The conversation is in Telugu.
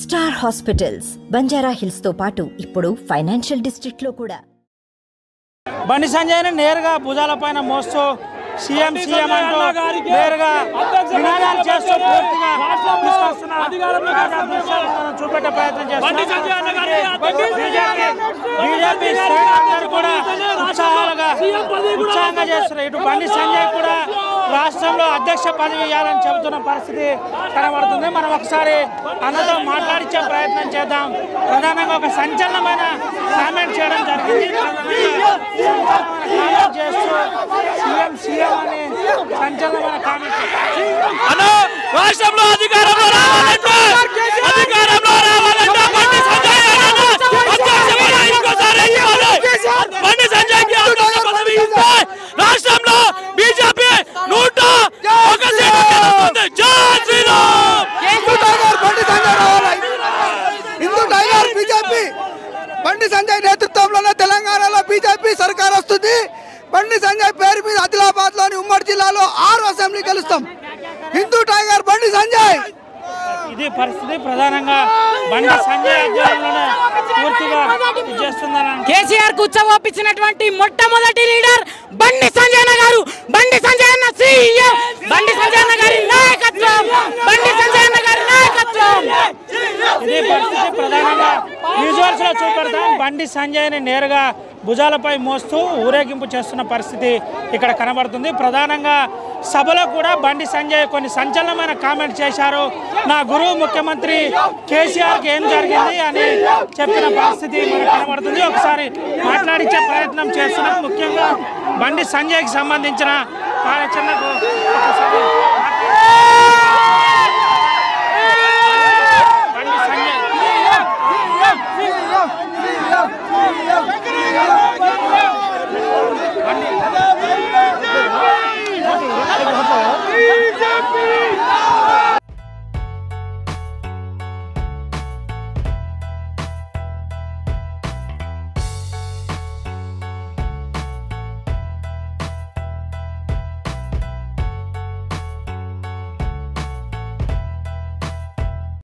స్టార్ హాస్పిటల్స్ బంజారా హిల్స్తో పాటు ఇప్పుడు ఫైనాన్షియల్ డిస్ట్రిక్ట్లో కూడా. బండి సంజయ్ని నేరుగా భుజాల పైన మోస్తూ సీఎం సీఎం అంటూ నేరుగా నినాదాలు చేస్తూ పూర్తిగా చూపెట్టే ప్రయత్నం బీజేపీ బీజేపీ శ్రేణులందరూ కూడా ఉత్సాహాలుగా ఉత్సాహంగా చేస్తున్నారు. ఇటు బండి సంజయ్ కూడా రాష్ట్రంలో అధ్యక్ష పదవి ఇవ్వాలని చెబుతున్న పరిస్థితి కనబడుతుంది. మనం ఒకసారి అన్నతో మాట్లాడించే ప్రయత్నం చేద్దాం. ప్రధానంగా ఒక సంచలనమైన కామెంట్ చేయడం జరిగింది. కామెంట్ చేస్తూ సీఎం సీఎం అని సంచలనమైన కామెంట్ రాష్ట్రంలో అధికారం రావాలంటే అధికారంలో రావాలంటే బండి సంజయ్ అన్న అధ్యక్ష పదవి ఇంకోసారి ఇవ్వాలి. బండి సంజయ్కి అధ్యక్ష పదవి ఇస్తే రాష్ట్రంలో బీజేపీ నూట ఒక సీటు గెలుస్తుంది జై శ్రీరామ్ హిందూ టైగర్ బండి సంజయ్ రావాలి హిందూ టైగర్ బీజేపీ బండి సంజయ్ నేతృత్వంలోనే తెలంగాణలో బీజేపీ సర్కార్ వస్తుంది బండి పేరు మీద ఆదిలాబాద్లోని ఉమ్మడి జిల్లాలో ఆరు అసెంబ్లీ గెలుస్తాం. హిందూ టైగర్ బండి సంజయ్! ఇది పరిస్థితి ప్రధానంగా. బండి సంజయ్ కేసీఆర్ కూర్చోపించినటువంటి మొట్టమొదటి లీడర్ బండి సంజయ్ గారు. బండి సంజయ్ అన్న సీఎం బండి సంజయ్ అన్న గారి నాయకత్వం బండి సంజయ్ అన్న గారి నాయకత్వం ఇది పరిస్థితి ప్రధానంగా విజువల్స్ చూపెడతాం బండి సంజయ్ని నేరుగా భుజాలపై మోస్తూ ఊరేగింపు చేస్తున్న పరిస్థితి ఇక్కడ కనబడుతుంది. ప్రధానంగా సభలో కూడా బండి సంజయ్ కొన్ని సంచలనమైన కామెంట్ చేశారు. నా గురువు ముఖ్యమంత్రి కేసీఆర్కి ఏం జరిగింది అని చెప్పిన పరిస్థితి మనకు కనబడుతుంది. ఒకసారి మాట్లాడించే ప్రయత్నం చేస్తున్నాం ముఖ్యంగా బండి సంజయ్కి సంబంధించిన కార్యాచరణకు